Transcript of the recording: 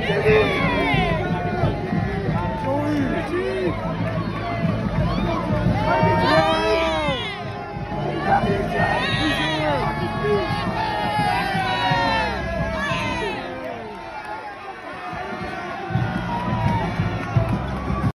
Yeah.